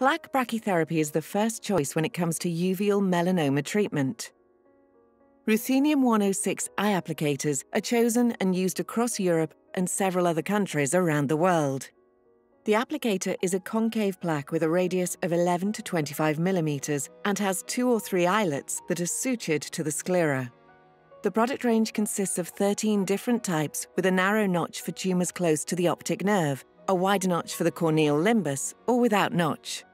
Plaque brachytherapy is the first choice when it comes to uveal melanoma treatment. Ruthenium 106 eye applicators are chosen and used across Europe and several other countries around the world. The applicator is a concave plaque with a radius of 11 to 25 millimeters and has two or three eyelets that are sutured to the sclera. The product range consists of 13 different types with a narrow notch for tumours close to the optic nerve, a wider notch for the corneal limbus, or without notch.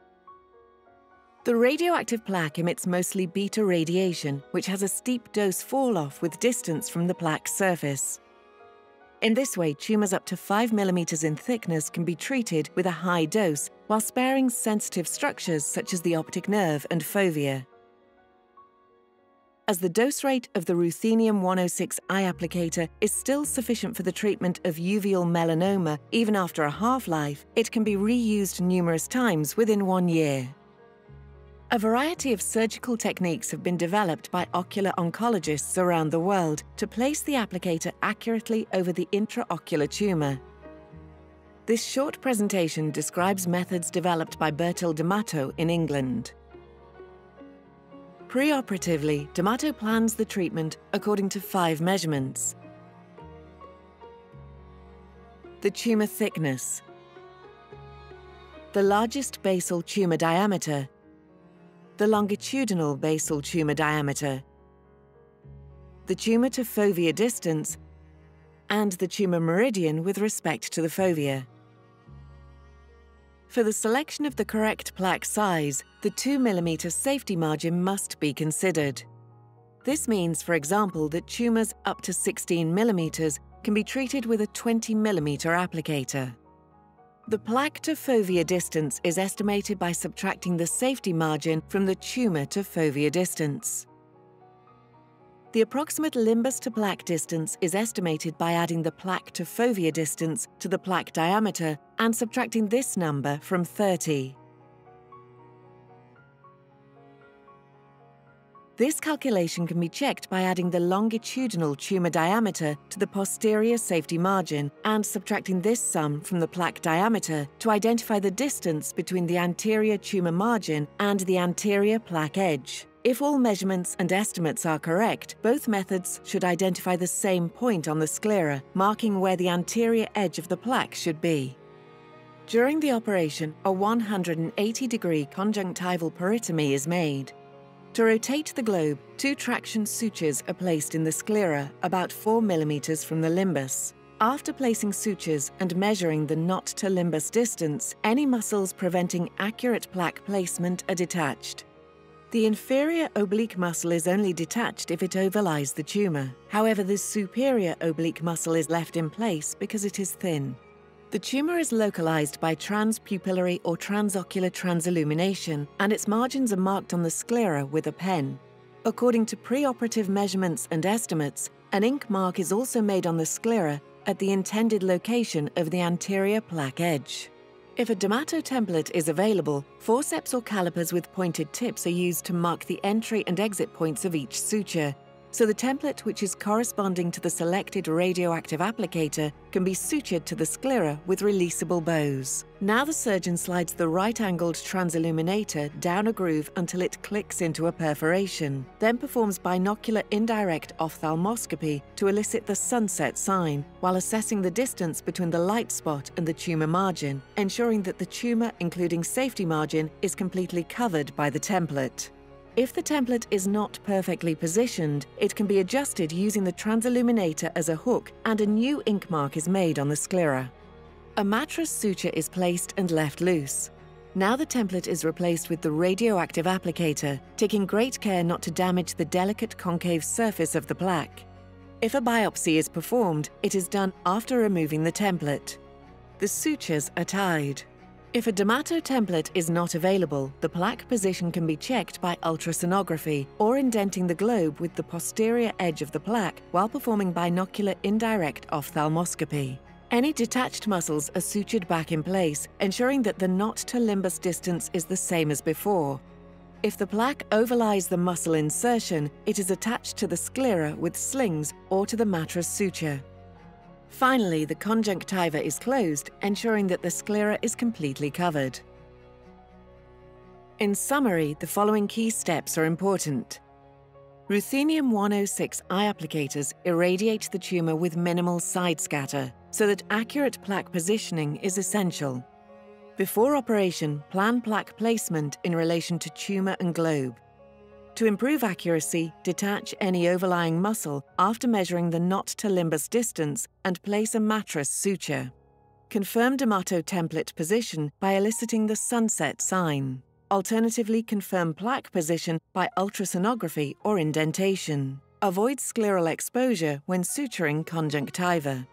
The radioactive plaque emits mostly beta radiation, which has a steep dose fall-off with distance from the plaque's surface. In this way, tumours up to 5 mm in thickness can be treated with a high dose while sparing sensitive structures such as the optic nerve and fovea. As the dose rate of the ruthenium 106 eye applicator is still sufficient for the treatment of uveal melanoma even after a half-life, it can be reused numerous times within one year. A variety of surgical techniques have been developed by ocular oncologists around the world to place the applicator accurately over the intraocular tumour. This short presentation describes methods developed by Bertil Damato in England. Preoperatively, Damato plans the treatment according to five measurements. The tumour thickness, the largest basal tumour diameter the longitudinal basal tumour diameter, the tumour to fovea distance, and the tumour meridian with respect to the fovea. For the selection of the correct plaque size, the 2mm safety margin must be considered. This means, for example, that tumours up to 16mm can be treated with a 20mm applicator. The plaque to fovea distance is estimated by subtracting the safety margin from the tumour to fovea distance. The approximate limbus to plaque distance is estimated by adding the plaque to fovea distance to the plaque diameter and subtracting this number from 30. This calculation can be checked by adding the longitudinal tumour diameter to the posterior safety margin and subtracting this sum from the plaque diameter to identify the distance between the anterior tumour margin and the anterior plaque edge. If all measurements and estimates are correct, both methods should identify the same point on the sclera, marking where the anterior edge of the plaque should be. During the operation, a 180 degree conjunctival peritomy is made. To rotate the globe, two traction sutures are placed in the sclera about 4 mm from the limbus. After placing sutures and measuring the knot to limbus distance, any muscles preventing accurate plaque placement are detached. The inferior oblique muscle is only detached if it overlies the tumour. However, the superior oblique muscle is left in place because it is thin. The tumour is localised by transpupillary or transocular transillumination, and its margins are marked on the sclera with a pen. According to preoperative measurements and estimates, an ink mark is also made on the sclera at the intended location of the anterior plaque edge. If a Damato template is available, forceps or calipers with pointed tips are used to mark the entry and exit points of each suture, so the template which is corresponding to the selected radioactive applicator can be sutured to the sclera with releasable bows. Now the surgeon slides the right-angled transilluminator down a groove until it clicks into a perforation, then performs binocular indirect ophthalmoscopy to elicit the sunset sign, while assessing the distance between the light spot and the tumour margin, ensuring that the tumour, including safety margin, is completely covered by the template. If the template is not perfectly positioned, it can be adjusted using the transilluminator as a hook and a new ink mark is made on the sclera. A mattress suture is placed and left loose. Now the template is replaced with the radioactive applicator, taking great care not to damage the delicate concave surface of the plaque. If a biopsy is performed, it is done after removing the template. The sutures are tied. If a Damato template is not available, the plaque position can be checked by ultrasonography or indenting the globe with the posterior edge of the plaque while performing binocular indirect ophthalmoscopy. Any detached muscles are sutured back in place, ensuring that the knot to limbus distance is the same as before. If the plaque overlies the muscle insertion, it is attached to the sclera with slings or to the mattress suture. Finally, the conjunctiva is closed, ensuring that the sclera is completely covered. In summary, the following key steps are important. Ruthenium 106 eye applicators irradiate the tumour with minimal side scatter, so that accurate plaque positioning is essential. Before operation, plan plaque placement in relation to tumour and globe. To improve accuracy, detach any overlying muscle after measuring the knot to limbus distance and place a mattress suture. Confirm Damato template position by eliciting the sunset sign. Alternatively, confirm plaque position by ultrasonography or indentation. Avoid scleral exposure when suturing conjunctiva.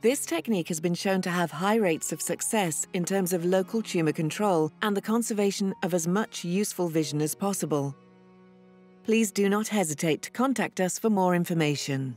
This technique has been shown to have high rates of success in terms of local tumour control and the conservation of as much useful vision as possible. Please do not hesitate to contact us for more information.